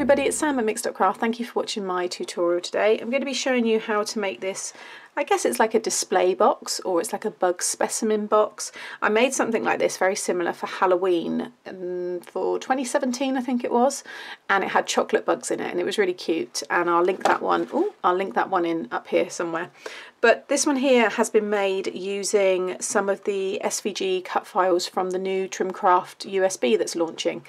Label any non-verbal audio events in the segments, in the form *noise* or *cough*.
everybody, it's Sam at Mixed Craft. Thank you for watching my tutorial today. I'm going to be showing you how to make this, I guess it's like a display box or it's like a bug specimen box. I made something like this very similar for Halloween um, for 2017 I think it was and it had chocolate bugs in it and it was really cute and I'll link that one, oh I'll link that one in up here somewhere. But this one here has been made using some of the SVG cut files from the new Trimcraft USB that's launching.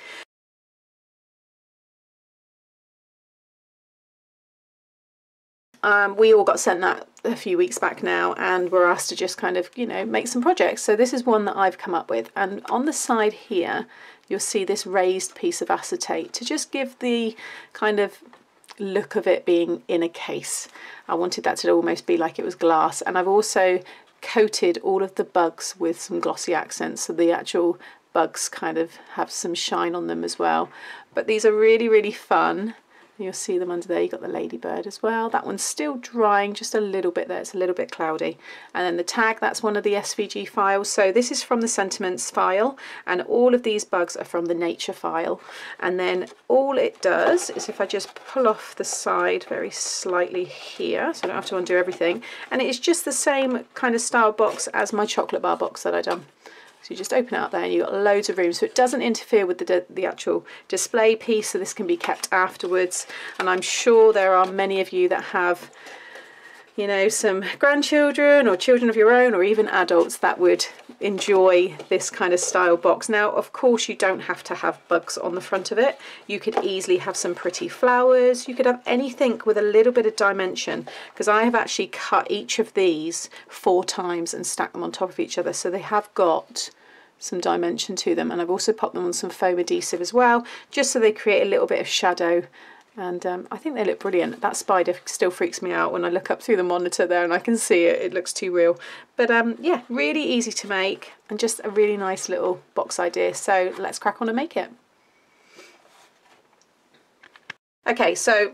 Um, we all got sent that a few weeks back now and were asked to just kind of, you know, make some projects. So this is one that I've come up with. And on the side here, you'll see this raised piece of acetate to just give the kind of look of it being in a case. I wanted that to almost be like it was glass. And I've also coated all of the bugs with some glossy accents so the actual bugs kind of have some shine on them as well. But these are really, really fun. You'll see them under there. You've got the ladybird as well. That one's still drying just a little bit there. It's a little bit cloudy. And then the tag, that's one of the SVG files. So this is from the sentiments file and all of these bugs are from the nature file. And then all it does is if I just pull off the side very slightly here, so I don't have to undo everything. And it's just the same kind of style box as my chocolate bar box that I done. So you just open it up there and you've got loads of room. So it doesn't interfere with the, the actual display piece. So this can be kept afterwards. And I'm sure there are many of you that have, you know, some grandchildren or children of your own or even adults that would enjoy this kind of style box. Now, of course, you don't have to have bugs on the front of it. You could easily have some pretty flowers. You could have anything with a little bit of dimension because I have actually cut each of these four times and stacked them on top of each other. So they have got some dimension to them and I've also popped them on some foam adhesive as well just so they create a little bit of shadow and um, I think they look brilliant. That spider still freaks me out when I look up through the monitor there and I can see it, it looks too real. But um, yeah, really easy to make and just a really nice little box idea. So let's crack on and make it. Okay, so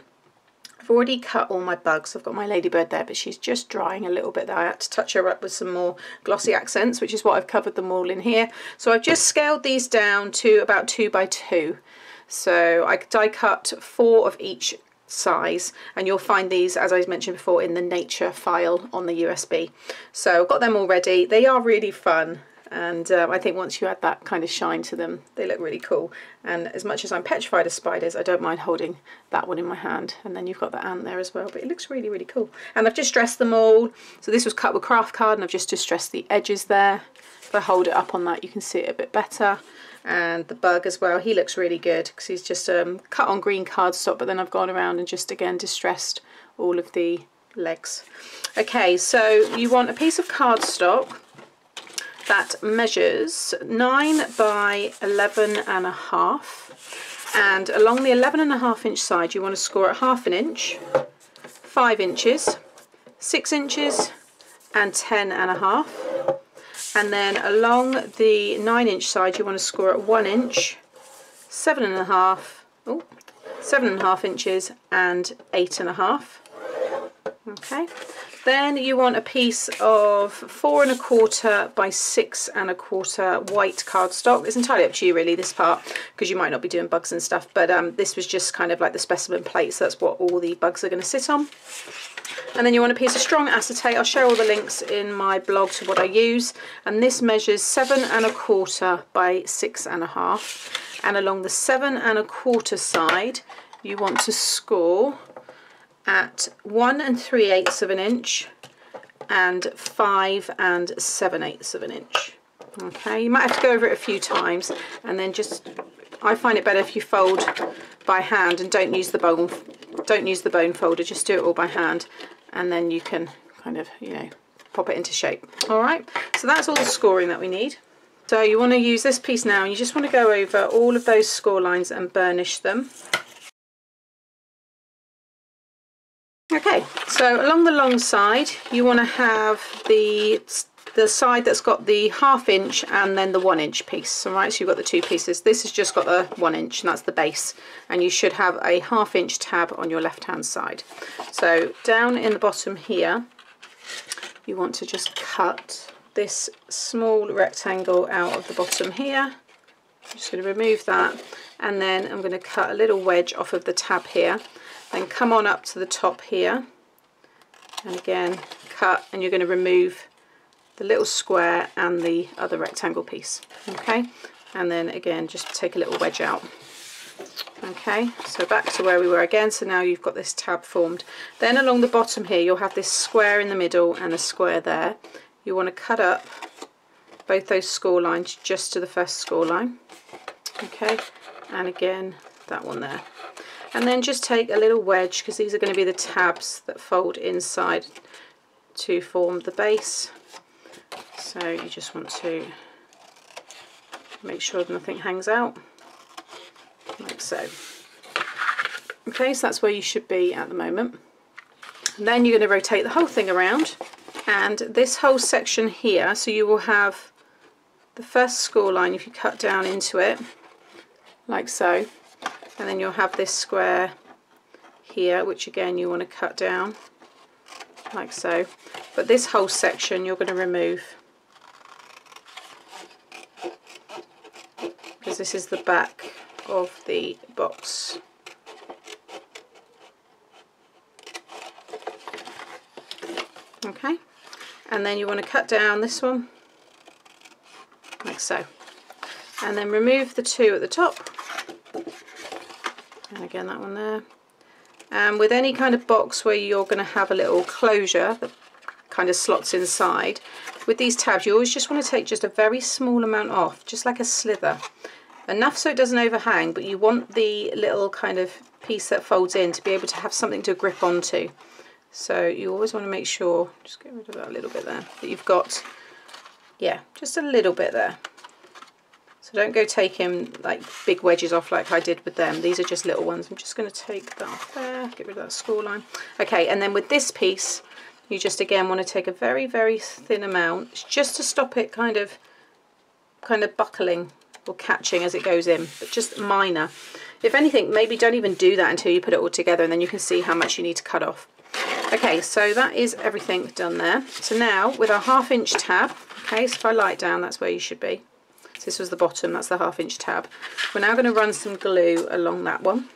I've already cut all my bugs. I've got my ladybird there, but she's just drying a little bit there. I had to touch her up with some more glossy accents, which is what I've covered them all in here. So I've just scaled these down to about two by two. So I die cut four of each size and you'll find these as I mentioned before in the nature file on the USB so I've got them all ready. They are really fun and um, I think once you add that kind of shine to them they look really cool. And as much as I'm petrified of spiders I don't mind holding that one in my hand. And then you've got the ant there as well but it looks really really cool. And I've just dressed them all. So this was cut with craft card and I've just distressed the edges there. If I hold it up on that you can see it a bit better and the bug as well. He looks really good because he's just um, cut on green cardstock but then I've gone around and just again distressed all of the legs. Okay so you want a piece of cardstock that measures 9 by 11 and a half. And along the 11 and a half inch side you want to score at half an inch 5 inches 6 inches and 10 and a half and then along the nine inch side you want to score at one inch seven and a half oh seven and a half inches and eight and a half okay then you want a piece of four and a quarter by six and a quarter white cardstock. It's entirely up to you really, this part, because you might not be doing bugs and stuff, but um, this was just kind of like the specimen plate, so that's what all the bugs are going to sit on. And then you want a piece of strong acetate. I'll share all the links in my blog to what I use. And this measures seven and a quarter by six and a half. And along the seven and a quarter side, you want to score at one and three eighths of an inch and five and seven eighths of an inch. Okay, you might have to go over it a few times and then just, I find it better if you fold by hand and don't use the bone, don't use the bone folder, just do it all by hand and then you can kind of, you know, pop it into shape. All right, so that's all the scoring that we need. So you want to use this piece now and you just want to go over all of those score lines and burnish them. Okay, so along the long side you want to have the the side that's got the half inch and then the one inch piece. All right so you've got the two pieces. This has just got the one inch and that's the base. And you should have a half inch tab on your left hand side. So down in the bottom here you want to just cut this small rectangle out of the bottom here. I'm just going to remove that and then I'm going to cut a little wedge off of the tab here. Then come on up to the top here. And again cut and you're going to remove the little square and the other rectangle piece okay? And then again just take a little wedge out okay? So back to where we were again so now you've got this tab formed. Then along the bottom here you'll have this square in the middle and a square there. You want to cut up both those score lines just to the first score line okay? And again that one there. And then just take a little wedge because these are going to be the tabs that fold inside to form the base so you just want to make sure nothing hangs out like so. Okay so that's where you should be at the moment. And then you're going to rotate the whole thing around and this whole section here so you will have the first score line if you cut down into it like so. And then you'll have this square here which again you want to cut down like so but this whole section you're going to remove. Because this is the back of the box. Okay. And then you want to cut down this one like so. And then remove the two at the top. And again that one there. And with any kind of box where you're going to have a little closure kind of slots inside. With these tabs you always just want to take just a very small amount off just like a slither enough so it doesn't overhang but you want the little kind of piece that folds in to be able to have something to grip onto. So you always want to make sure just get rid of that little bit there that you've got yeah just a little bit there. So don't go taking like big wedges off like I did with them. These are just little ones. I'm just going to take that off there get rid of that score line. Okay and then with this piece you just again want to take a very very thin amount just to stop it kind of kind of buckling or catching as it goes in, but just minor. If anything, maybe don't even do that until you put it all together and then you can see how much you need to cut off. Okay, so that is everything done there. So now with our half inch tab, okay, so if I light down, that's where you should be. So this was the bottom, that's the half inch tab. We're now going to run some glue along that one.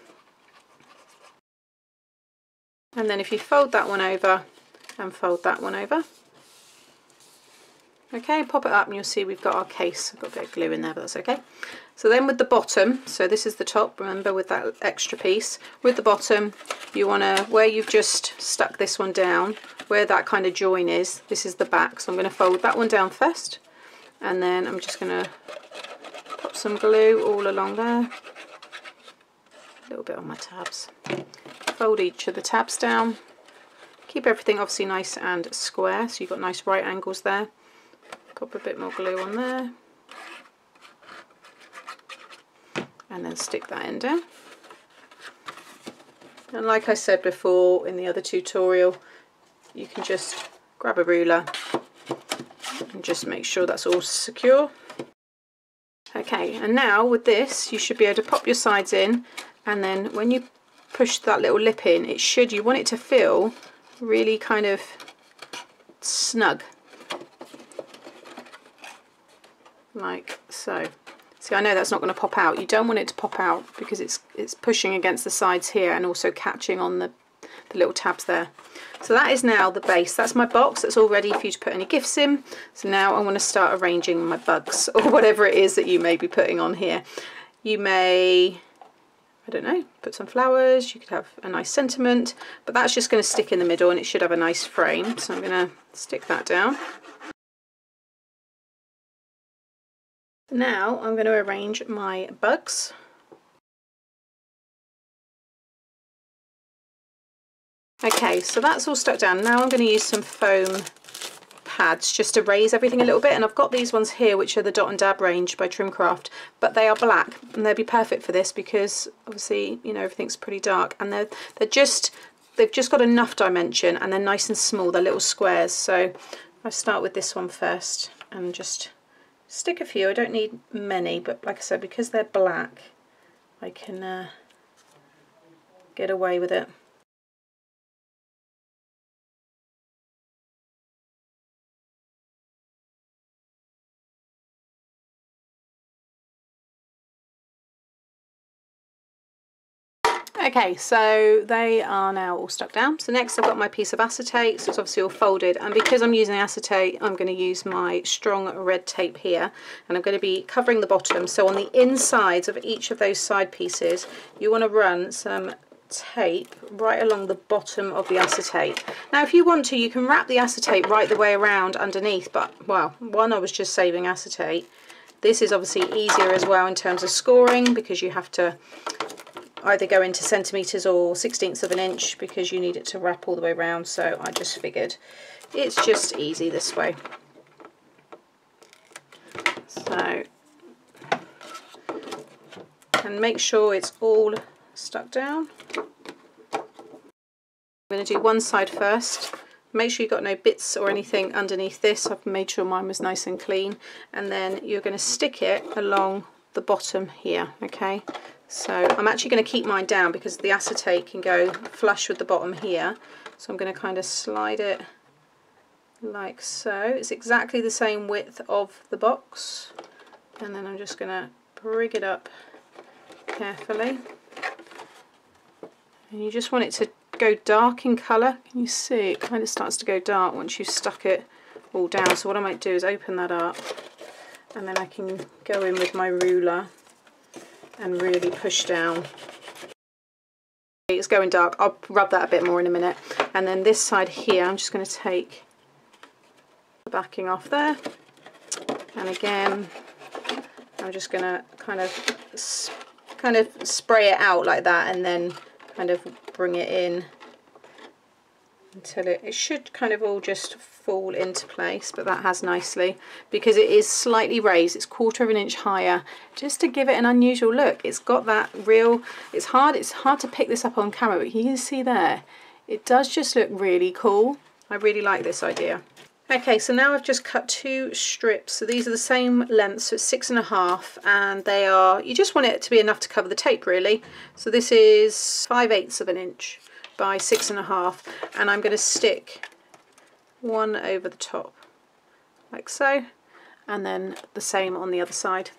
And then if you fold that one over and fold that one over, Okay, pop it up and you'll see we've got our case. I've got a bit of glue in there, but that's okay. So then with the bottom, so this is the top, remember, with that extra piece. With the bottom, you want to, where you've just stuck this one down, where that kind of join is, this is the back. So I'm going to fold that one down first. And then I'm just going to pop some glue all along there. A little bit on my tabs. Fold each of the tabs down. Keep everything obviously nice and square, so you've got nice right angles there. Pop a bit more glue on there. And then stick that in. Down and like I said before in the other tutorial you can just grab a ruler and just make sure that's all secure. Okay and now with this you should be able to pop your sides in and then when you push that little lip in it should you want it to feel really kind of snug like so. See, I know that's not going to pop out. You don't want it to pop out because it's it's pushing against the sides here and also catching on the, the little tabs there. So that is now the base. That's my box. That's all ready for you to put any gifts in. So now I want to start arranging my bugs *laughs* or whatever it is that you may be putting on here. You may, I don't know, put some flowers. You could have a nice sentiment, but that's just going to stick in the middle and it should have a nice frame. So I'm going to stick that down. Now I'm going to arrange my bugs. Okay, so that's all stuck down. Now I'm going to use some foam pads just to raise everything a little bit and I've got these ones here which are the Dot and Dab range by Trimcraft but they are black and they'll be perfect for this because obviously you know everything's pretty dark and they're, they're just they've just got enough dimension and they're nice and small they're little squares so I start with this one first and just stick a few. I don't need many, but like I said, because they're black, I can uh, get away with it. Okay, so they are now all stuck down. So next I've got my piece of acetate, so it's obviously all folded. And because I'm using acetate, I'm going to use my strong red tape here. And I'm going to be covering the bottom. So on the insides of each of those side pieces, you want to run some tape right along the bottom of the acetate. Now if you want to, you can wrap the acetate right the way around underneath. But, well, one, I was just saving acetate. This is obviously easier as well in terms of scoring because you have to either go into centimetres or sixteenths of an inch because you need it to wrap all the way around. So I just figured it's just easy this way. So and make sure it's all stuck down. I'm going to do one side first. Make sure you've got no bits or anything underneath this. I've made sure mine was nice and clean. And then you're going to stick it along the bottom here okay so I'm actually going to keep mine down because the acetate can go flush with the bottom here. So I'm going to kind of slide it like so. It's exactly the same width of the box. And then I'm just going to bring it up carefully. And you just want it to go dark in colour. Can you see? It kind of starts to go dark once you've stuck it all down. So what I might do is open that up and then I can go in with my ruler and really push down. It's going dark. I'll rub that a bit more in a minute. And then this side here, I'm just going to take the backing off there. And again, I'm just going to kind of kind of spray it out like that and then kind of bring it in until it, it should kind of all just fall into place but that has nicely. Because it is slightly raised it's quarter of an inch higher. Just to give it an unusual look it's got that real it's hard it's hard to pick this up on camera but you can see there? It does just look really cool. I really like this idea. Okay, so now I've just cut two strips. So these are the same length, so it's six and a half, and they are, you just want it to be enough to cover the tape really. So this is five eighths of an inch by six and a half and I'm going to stick one over the top like so and then the same on the other side.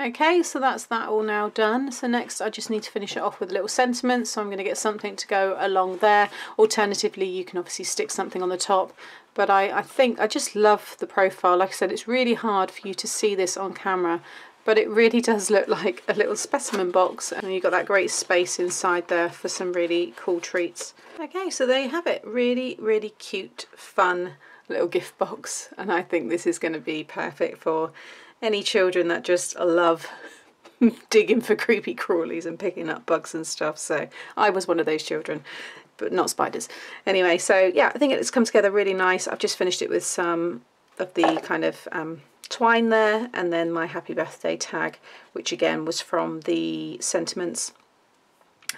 Okay, so that's that all now done. So next I just need to finish it off with a little sentiment. So I'm going to get something to go along there. Alternatively, you can obviously stick something on the top. But I, I think I just love the profile. Like I said, it's really hard for you to see this on camera. But it really *laughs* does look like a little specimen box. And you've got that great space inside there for some really cool treats. Okay, so there you have it. Really, really cute, fun little gift box. And I think this is going to be perfect for any children that just love *laughs* digging for creepy crawlies and picking up bugs and stuff. So I was one of those children, but not spiders. Anyway, so yeah, I think it's come together really nice. I've just finished it with some of the kind of um, twine there and then my happy birthday tag, which again was from the sentiments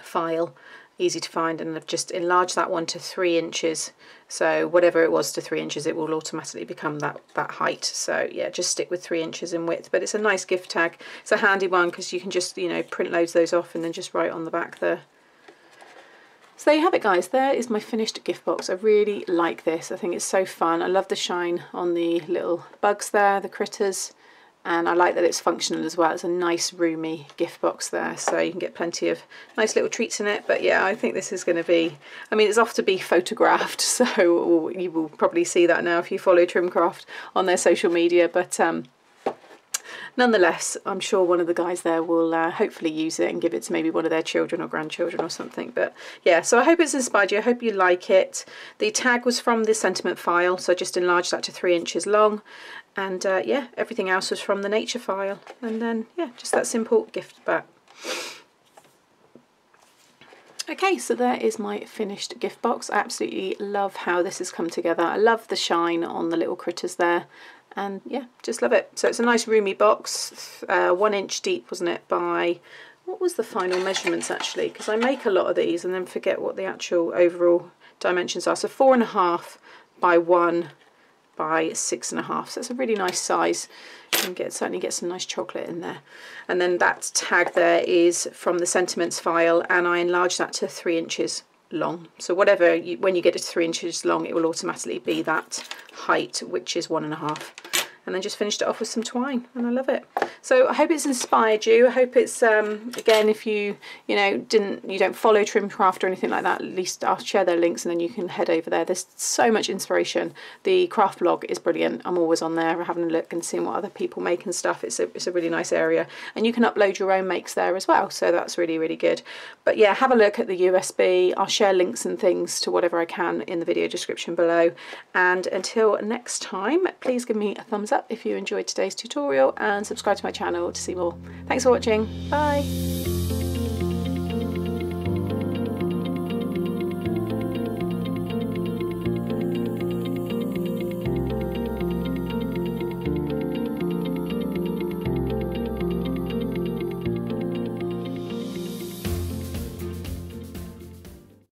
file easy to find and I've just enlarged that one to three inches. So whatever it was to three inches it will automatically become that that height. So yeah just stick with three inches in width but it's a nice gift tag. It's a handy one because you can just you know print loads those off and then just write on the back there. So there you have it guys, there is my finished gift box. I really like this, I think it's so fun. I love the shine on the little bugs there, the critters and I like that it's functional as well. It's a nice roomy gift box there so you can get plenty of nice little treats in it but yeah I think this is going to be I mean it's off to be photographed *laughs* so you will probably see that now if you follow Trimcraft on their social media but um, nonetheless I'm sure one of the guys there will uh, hopefully use it and give it to maybe one of their children or grandchildren or something. But yeah so I hope it's inspired you. I hope you like it. The tag was from the sentiment file so I just enlarged that to three inches long. And uh, yeah everything else was from the nature file. And then yeah just that simple gift back Okay, so there is my finished gift box. I absolutely love how this has come together. I love the shine on the little critters there. And yeah, just love it. So it's a nice roomy box, uh, one inch deep, wasn't it, by, what was the final measurements actually? Because I make a lot of these and then forget what the actual overall dimensions are. So four and a half by one by six and a half. So it's a really nice size. Can get certainly get some nice chocolate in there. And then that tag there is from the sentiments file and I enlarged that to three inches long. So whatever, you, when you get it to three inches long, it will automatically be that height, which is one and a half. And then just finished it off with some twine and I love it. So I hope it's inspired you. I hope it's, um, again, if you, you know, didn't, you don't follow Trimcraft or anything like that, at least I'll share their links and then you can head over there. There's so much inspiration. The craft blog is brilliant. I'm always on there having a look and seeing what other people make and stuff. It's a, it's a really nice area and you can upload your own makes there as well. So that's really, really good. But yeah, have a look at the USB. I'll share links and things to whatever I can in the video description below. And until next time, please give me a thumbs up if you enjoyed today's tutorial and subscribe to my channel to see more. Thanks for watching. Bye.